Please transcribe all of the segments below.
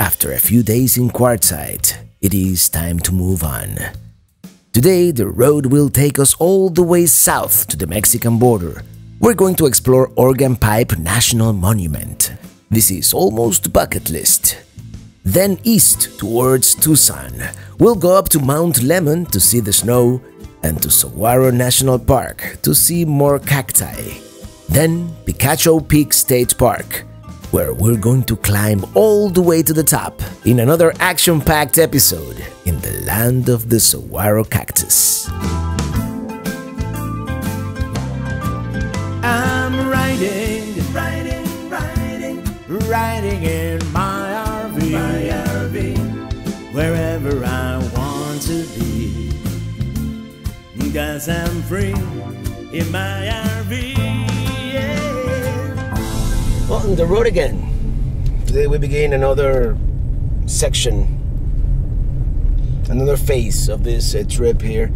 After a few days in Quartzsite, it is time to move on. Today, the road will take us all the way south to the Mexican border. We're going to explore Organ Pipe National Monument. This is almost bucket list. Then east towards Tucson. We'll go up to Mount Lemmon to see the snow and to Saguaro National Park to see more cacti. Then Picacho Peak State Park, where we're going to climb all the way to the top in another action packed episode in the land of the saguaro cactus. I'm riding, riding, riding, riding in my RV, my RV, wherever I want to be. Cause I'm free in my RV. On the road again. Today we begin another section, another phase of this uh, trip here.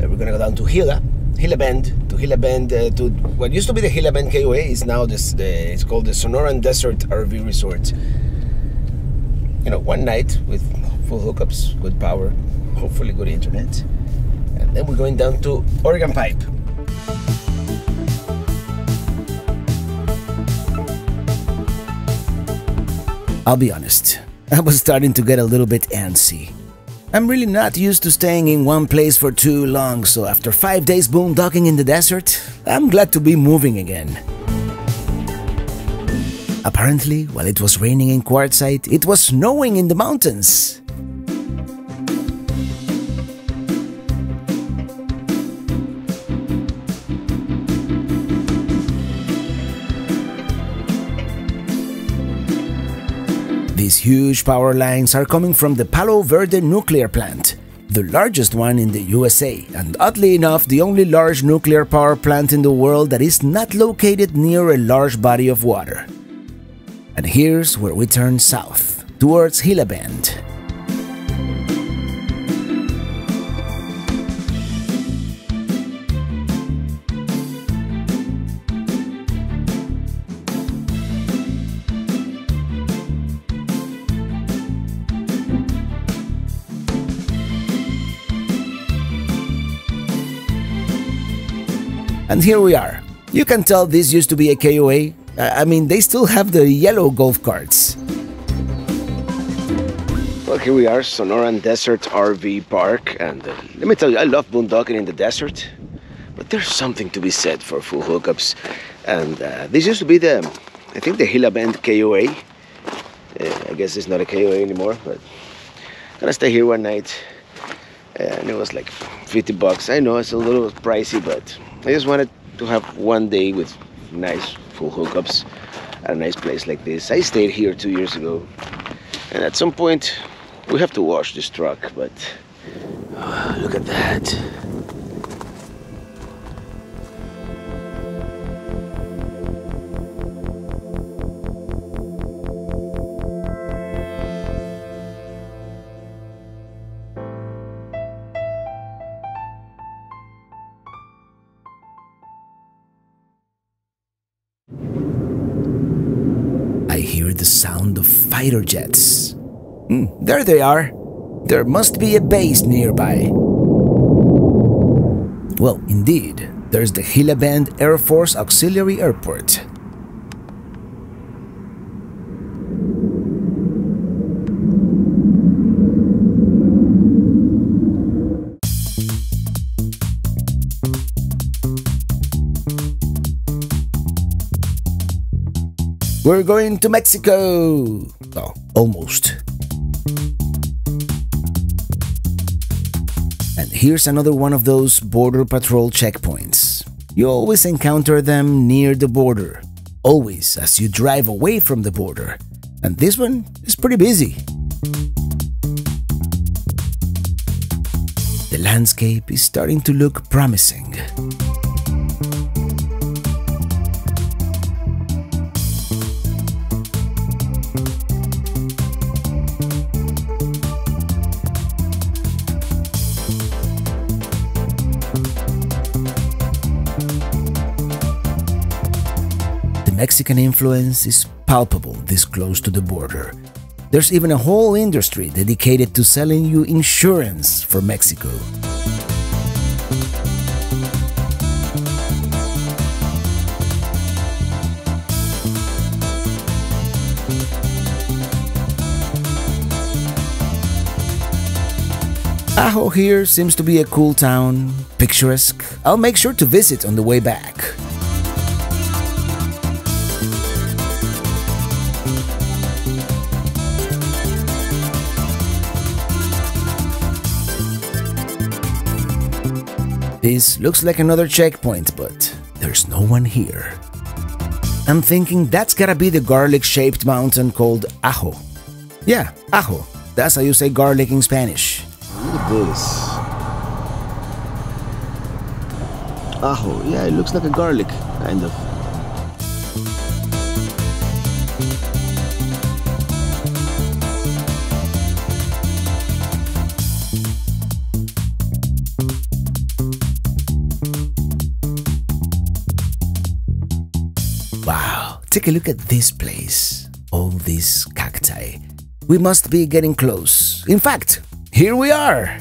Uh, we're gonna go down to Gila, Gila Bend, to Gila Bend, uh, to what used to be the Gila Bend KOA is now this. The, it's called the Sonoran Desert RV Resort. You know, one night with full hookups, good power, hopefully good internet, and then we're going down to Organ Pipe. I'll be honest, I was starting to get a little bit antsy. I'm really not used to staying in one place for too long, so after five days boondocking in the desert, I'm glad to be moving again. Apparently, while it was raining in Quartzsite, it was snowing in the mountains. These huge power lines are coming from the Palo Verde nuclear plant, the largest one in the USA, and oddly enough, the only large nuclear power plant in the world that is not located near a large body of water. And here's where we turn south, towards Gila And here we are. You can tell this used to be a KOA. I mean, they still have the yellow golf carts. Well, here we are, Sonoran Desert RV Park, and uh, let me tell you, I love boondocking in the desert, but there's something to be said for full hookups. And uh, this used to be the, I think, the Gila Bend KOA. Uh, I guess it's not a KOA anymore, but I'm gonna stay here one night, and it was like 50 bucks. I know it's a little pricey, but I just wanted to have one day with nice full hookups at a nice place like this. I stayed here two years ago, and at some point we have to wash this truck. But uh, look at that! Jets. Hmm, there they are. There must be a base nearby. Well, indeed, there's the Gila Bend Air Force Auxiliary Airport. We're going to Mexico! Oh, almost. And here's another one of those border patrol checkpoints. You always encounter them near the border, always as you drive away from the border. And this one is pretty busy. The landscape is starting to look promising. Mexican influence is palpable this close to the border. There's even a whole industry dedicated to selling you insurance for Mexico. Ajo here seems to be a cool town, picturesque. I'll make sure to visit on the way back. This looks like another checkpoint, but there's no one here. I'm thinking that's gotta be the garlic shaped mountain called Ajo. Yeah, Ajo. That's how you say garlic in Spanish. Look at this. Ajo. Yeah, it looks like a garlic, kind of. Take a look at this place. All these cacti. We must be getting close. In fact, here we are!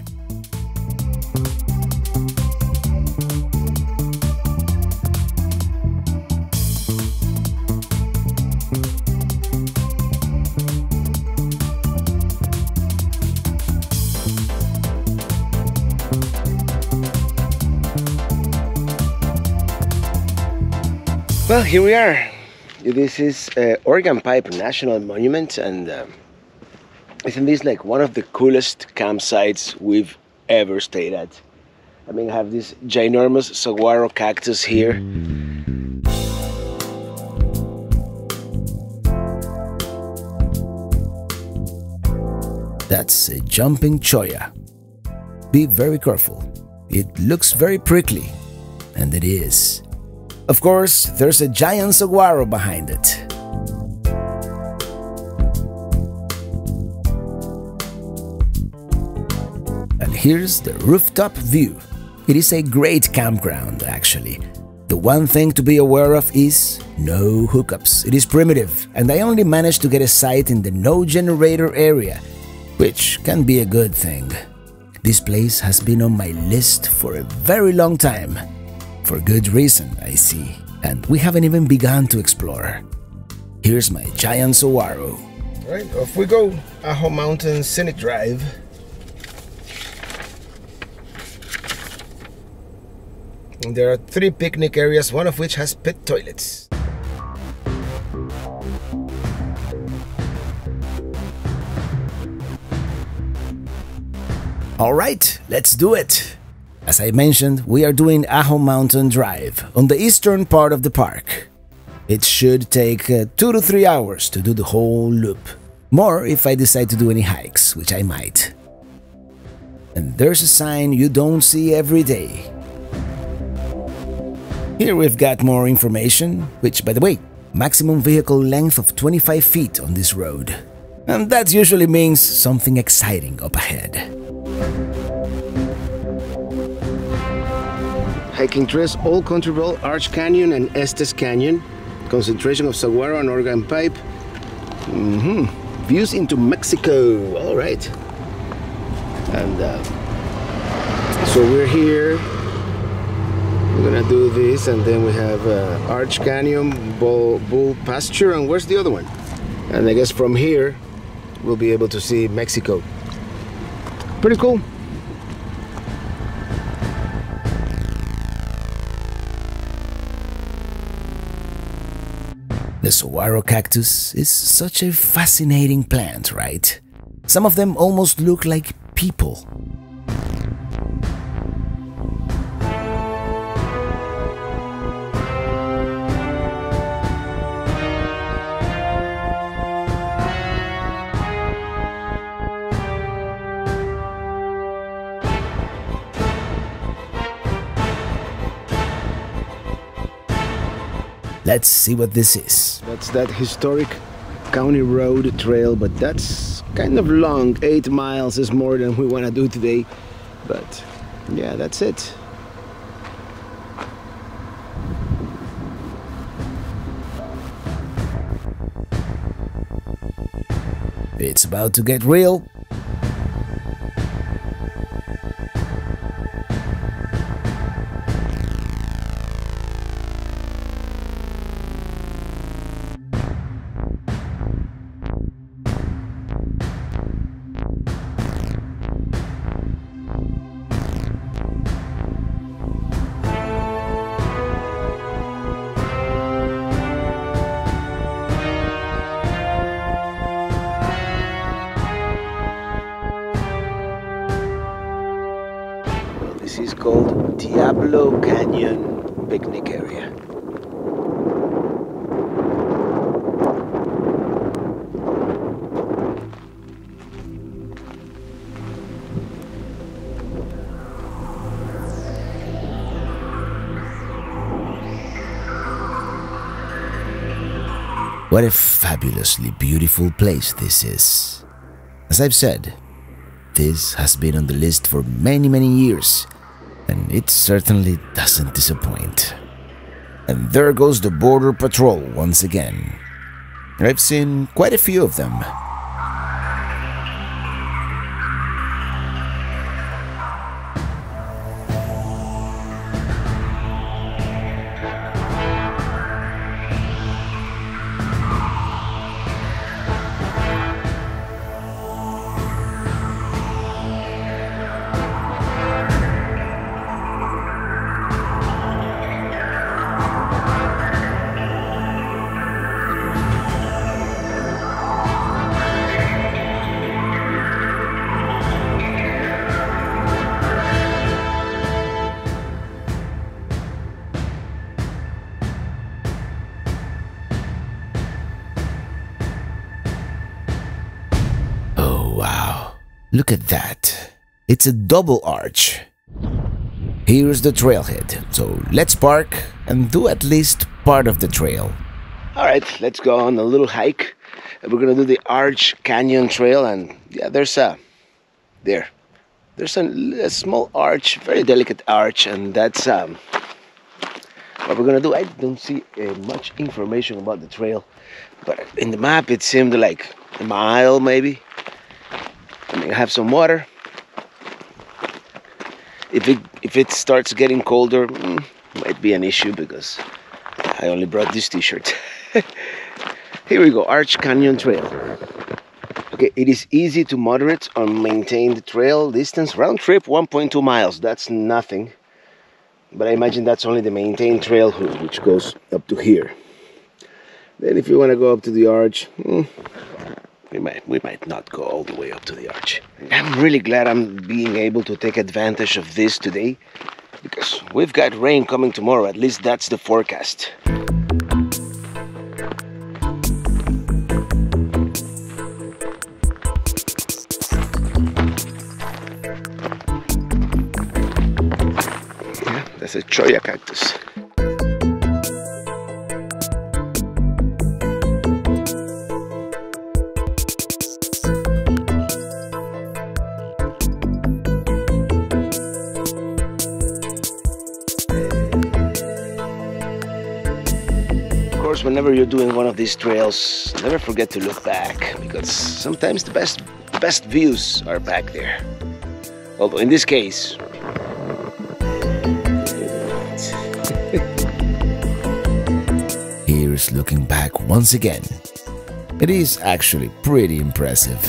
Well, here we are. This is uh, Organ Pipe National Monument, and um, isn't this like one of the coolest campsites we've ever stayed at? I mean, I have this ginormous saguaro cactus here. That's a jumping cholla. Be very careful. It looks very prickly, and it is. Of course, there's a giant saguaro behind it. And here's the rooftop view. It is a great campground, actually. The one thing to be aware of is no hookups. It is primitive, and I only managed to get a site in the no generator area, which can be a good thing. This place has been on my list for a very long time. For good reason, I see, and we haven't even begun to explore. Here's my giant saguaro. Right, off we go. Ajo Mountain Scenic Drive. And there are three picnic areas, one of which has pit toilets. All right, let's do it. As I mentioned, we are doing Ajo Mountain Drive on the eastern part of the park. It should take uh, two to three hours to do the whole loop. More if I decide to do any hikes, which I might. And there's a sign you don't see every day. Here we've got more information, which, by the way, maximum vehicle length of 25 feet on this road. And that usually means something exciting up ahead. Hiking trails all Country Road, Arch Canyon, and Estes Canyon. Concentration of saguaro and organ pipe. hmm Views into Mexico. All right. And uh, so we're here. We're gonna do this, and then we have uh, Arch Canyon, Bull, Bull Pasture, and where's the other one? And I guess from here we'll be able to see Mexico. Pretty cool. The saguaro cactus is such a fascinating plant, right? Some of them almost look like people. Let's see what this is. That's that historic county road trail, but that's kind of long. Eight miles is more than we want to do today. But yeah, that's it. It's about to get real. Is called Diablo Canyon Picnic Area. What a fabulously beautiful place this is. As I've said, this has been on the list for many, many years, and it certainly doesn't disappoint. And there goes the Border Patrol once again. I've seen quite a few of them. Look at that. It's a double arch. Here's the trailhead, so let's park and do at least part of the trail. All right, let's go on a little hike. We're gonna do the Arch Canyon Trail, and yeah, there's a there. There's a, a small arch, very delicate arch, and that's um, what we're gonna do. I don't see uh, much information about the trail, but in the map it seemed like a mile maybe. I mean, I have some water. If it if it starts getting colder, mm, might be an issue because I only brought this T-shirt. Here we go, Arch Canyon Trail. Okay, it is easy to moderate or maintain the trail distance. Round trip 1.2 miles. That's nothing. But I imagine that's only the maintained trail which goes up to here. Then if you want to go up to the arch, hmm, we might we might not go all the way up to the arch. I'm really glad I'm being able to take advantage of this today because we've got rain coming tomorrow. At least that's the forecast. Yeah, that's a cholla cactus. Whenever you're doing one of these trails, never forget to look back because sometimes the best the best views are back there. Although in this case, Here's looking back once again. It is actually pretty impressive.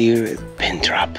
Hear a pin drop.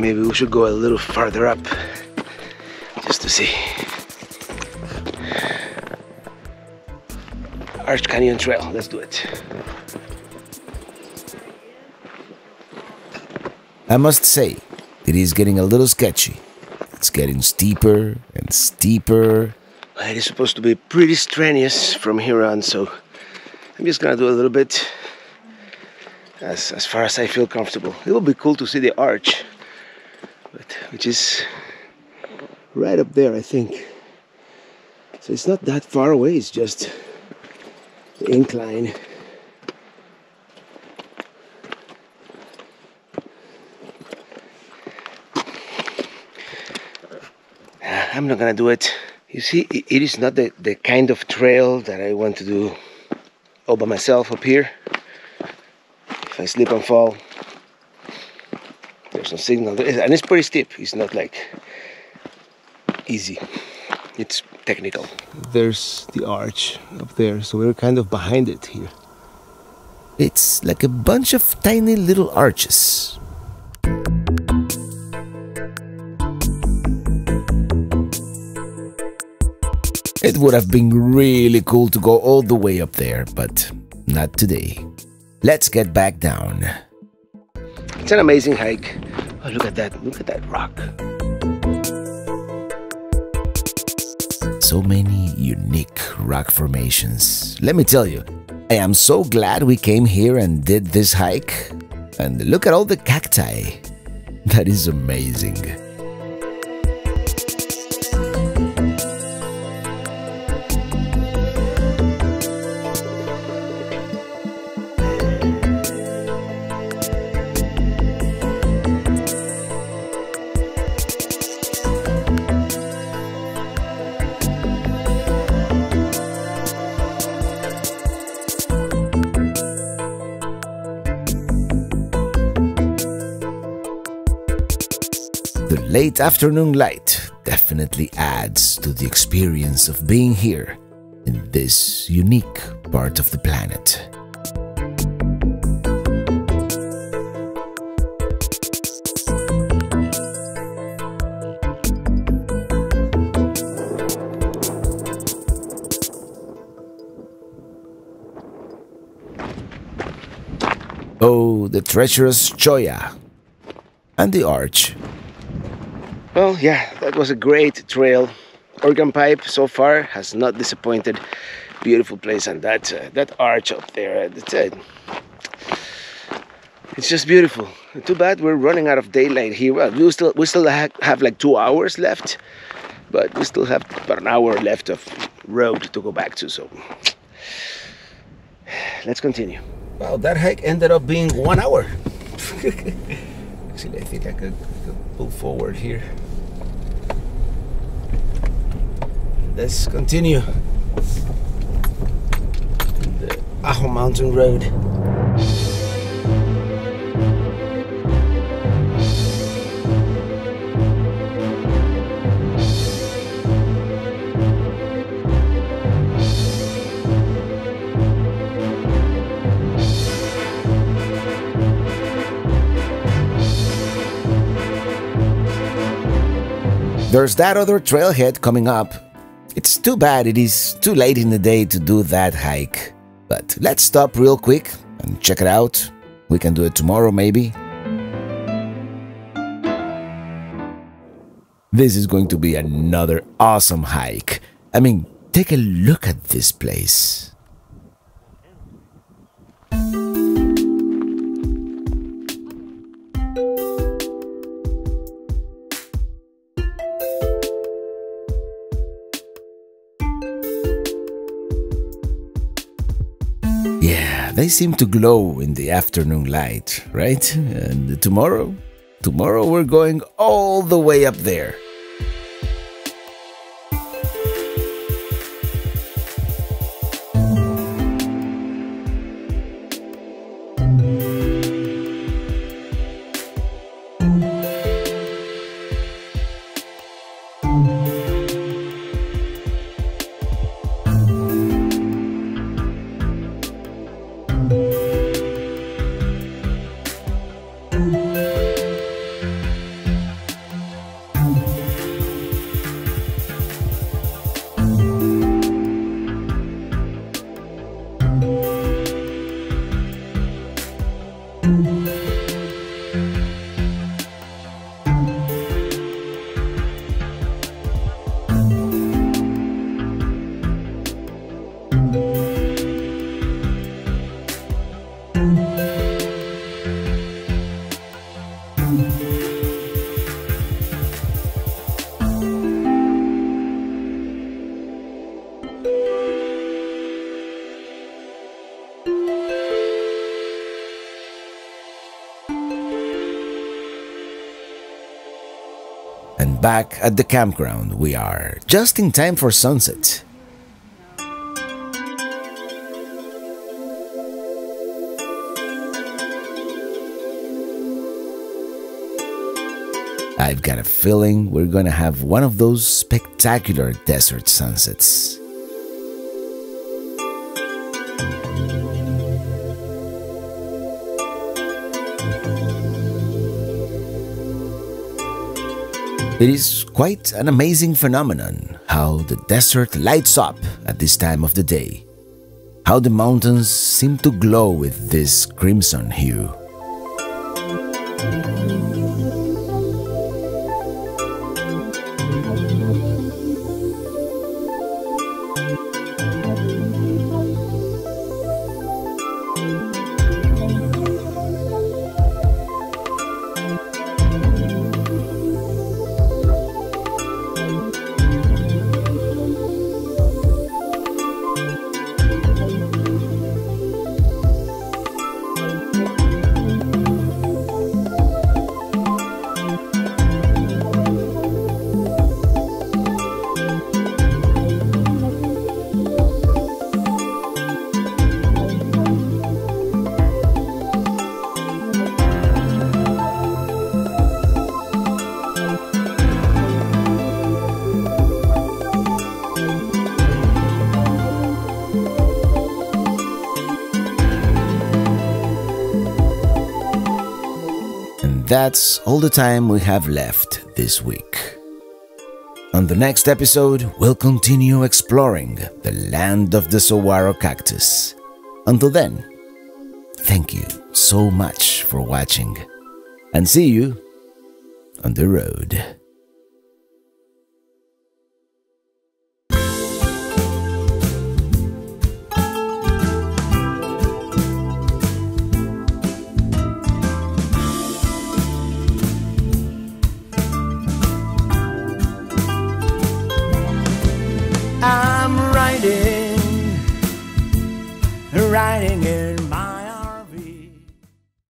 We should go a little farther up just to see. Arch Canyon Trail, let's do it. I must say, it is getting a little sketchy. It's getting steeper and steeper. It is supposed to be pretty strenuous from here on, so I'm just gonna do a little bit as, as far as I feel comfortable. It will be cool to see the arch, but which is right up there, I think. So it's not that far away, it's just the incline. Ah, I'm not gonna do it. You see, it is not the, the kind of trail that I want to do all by myself up here. If I slip and fall, there's no signal. And it's pretty steep. It's not like easy. It's technical. There's the arch up there, so we're kind of behind it here. It's like a bunch of tiny little arches. It would have been really cool to go all the way up there, but not today. Let's get back down. It's an amazing hike. Oh, look at that. Look at that rock. So many unique rock formations. Let me tell you, I am so glad we came here and did this hike. And look at all the cacti. That is amazing. The late afternoon light definitely adds to the experience of being here in this unique part of the planet. Oh, the treacherous Cholla and the arch well, yeah, that was a great trail. Organ Pipe so far has not disappointed. Beautiful place, and that uh, that arch up there, that's it. It's just beautiful. Too bad we're running out of daylight here. Well, we still we still ha have like two hours left, but we still have about an hour left of road to go back to. So let's continue. Well, that hike ended up being one hour. Actually, I think I could, could pull forward here. Let's continue. The Ajo Mountain Road. There's that other trailhead coming up. It's too bad it is too late in the day to do that hike. But let's stop real quick and check it out. We can do it tomorrow, maybe. This is going to be another awesome hike. I mean, take a look at this place. They seem to glow in the afternoon light, right? And tomorrow? Tomorrow we're going all the way up there. Back at the campground we are, just in time for sunset. I've got a feeling we're gonna have one of those spectacular desert sunsets. It is quite an amazing phenomenon how the desert lights up at this time of the day, how the mountains seem to glow with this crimson hue. And that's all the time we have left this week. On the next episode, we'll continue exploring the land of the saguaro cactus. Until then, thank you so much for watching and see you on the road. I'm writing, writing it